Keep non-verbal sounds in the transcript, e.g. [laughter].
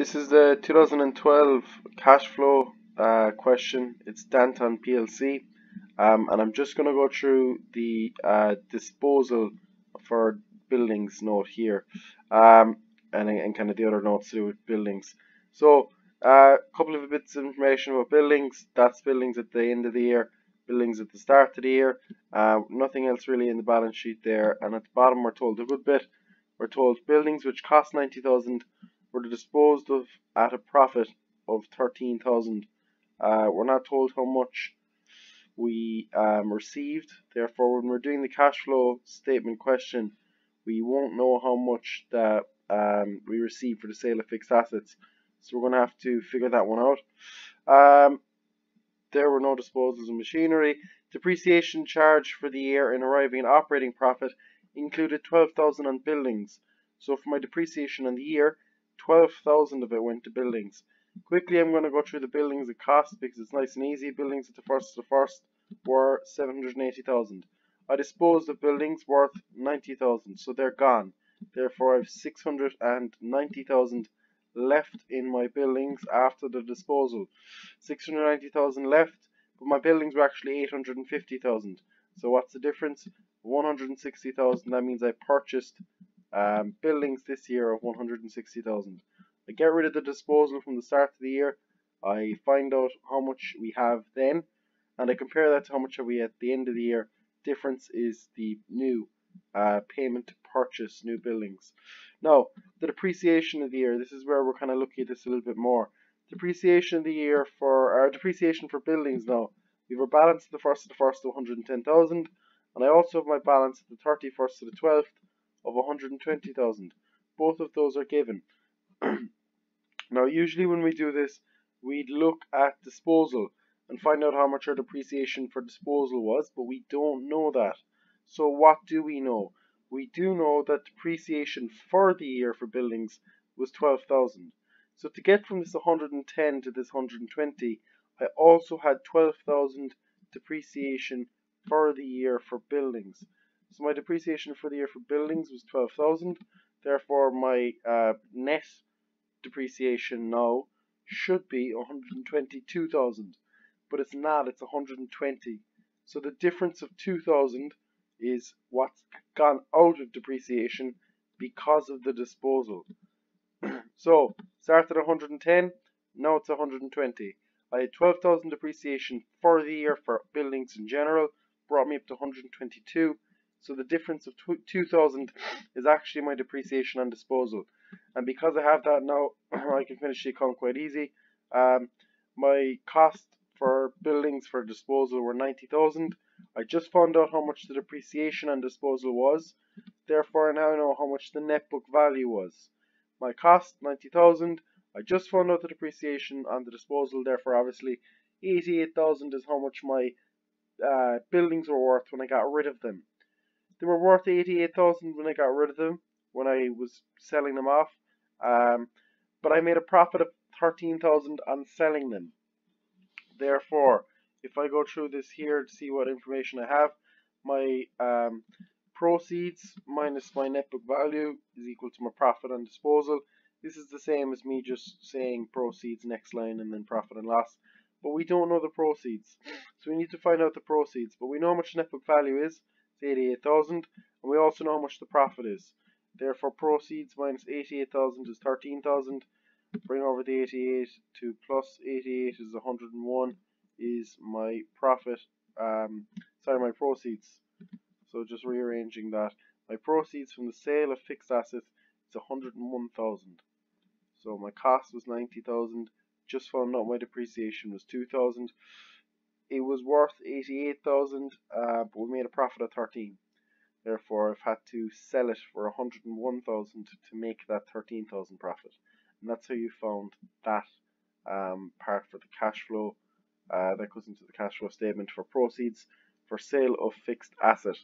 This is the 2012 cash flow uh, question. It's Danton PLC, um, and I'm just going to go through the uh, disposal for buildings note here, um, and, and kind of the other notes to do with buildings. So, a uh, couple of bits of information about buildings. That's buildings at the end of the year, buildings at the start of the year. Uh, nothing else really in the balance sheet there. And at the bottom, we're told a good bit. We're told buildings which cost 90,000 were disposed of at a profit of 13,000. Uh, we're not told how much we um, received. Therefore, when we're doing the cash flow statement question, we won't know how much that um, we received for the sale of fixed assets. So we're going to have to figure that one out. Um, there were no disposals of machinery. Depreciation charge for the year in arriving at operating profit included 12,000 on buildings. So for my depreciation on the year, 12,000 of it went to buildings. Quickly, I'm going to go through the buildings at cost because it's nice and easy. Buildings at the first the first were 780,000. I disposed of buildings worth 90,000, so they're gone. Therefore, I have 690,000 left in my buildings after the disposal. 690,000 left, but my buildings were actually 850,000. So what's the difference? 160,000. That means I purchased um, buildings this year of 160,000. I get rid of the disposal from the start of the year. I find out how much we have then, and I compare that to how much have we at the end of the year. Difference is the new uh, payment to purchase new buildings. Now, the depreciation of the year. This is where we're kind of looking at this a little bit more. Depreciation of the year for our depreciation for buildings. Now, we have a balance the first of the first of 110,000, and I also have my balance the 31st of the 12th of 120,000. Both of those are given. [clears throat] now, usually when we do this, we'd look at disposal and find out how much our depreciation for disposal was, but we don't know that. So what do we know? We do know that depreciation for the year for buildings was 12,000. So to get from this 110 to this 120, I also had 12,000 depreciation for the year for buildings. So my depreciation for the year for buildings was 12,000. Therefore, my uh, net depreciation now should be 122,000. But it's not, it's 120. So the difference of 2,000 is what's gone out of depreciation because of the disposal. [clears throat] so, started at 110, now it's 120. I had 12,000 depreciation for the year for buildings in general, brought me up to 122. So the difference of 2000 is actually my depreciation on disposal. And because I have that now, [clears throat] I can finish the account quite easy. Um, my cost for buildings for disposal were 90,000. I just found out how much the depreciation on disposal was. Therefore, I now know how much the net book value was. My cost, 90,000. I just found out the depreciation on the disposal. Therefore, obviously, 88,000 is how much my uh, buildings were worth when I got rid of them. They were worth 88,000 when I got rid of them, when I was selling them off. Um, but I made a profit of 13,000 on selling them. Therefore, if I go through this here to see what information I have, my um, proceeds minus my net book value is equal to my profit on disposal. This is the same as me just saying proceeds next line and then profit and loss. But we don't know the proceeds. So we need to find out the proceeds. But we know how much net book value is. 88,000 and we also know how much the profit is. Therefore proceeds minus 88,000 is 13,000. Bring over the 88 to plus 88 is 101 is my profit, um, sorry my proceeds. So just rearranging that. My proceeds from the sale of fixed assets is 101,000. So my cost was 90,000. Just found out my depreciation was 2,000 it was worth 88,000 uh, but we made a profit of 13 therefore I've had to sell it for 101,000 to make that 13,000 profit. And that's how you found that um, part for the cash flow uh, that goes into the cash flow statement for proceeds for sale of fixed asset